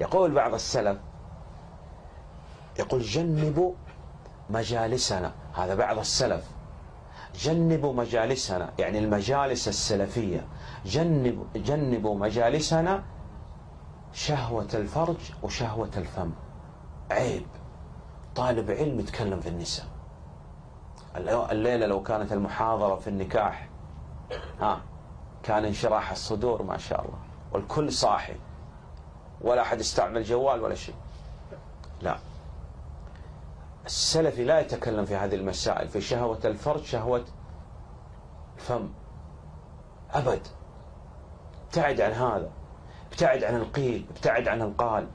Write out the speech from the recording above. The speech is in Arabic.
يقول بعض السلف يقول جنبوا مجالسنا. هذا بعض السلف. جنبوا مجالسنا يعني المجالس السلفية. جنبوا جنبوا مجالسنا شهوة الفرج وشهوة الفم. عيب. طالب علم يتكلم في النساء. الليلة لو كانت المحاضرة في النكاح ها كان انشراح الصدور ما شاء الله. والكل صاحي. ولا أحد يستعمل جوال ولا شيء. لا. السلفي لا يتكلم في هذه المسائل في شهوة الفرج شهوة الفم. أبد. ابتعد عن هذا. ابتعد عن القيل ابتعد عن القال.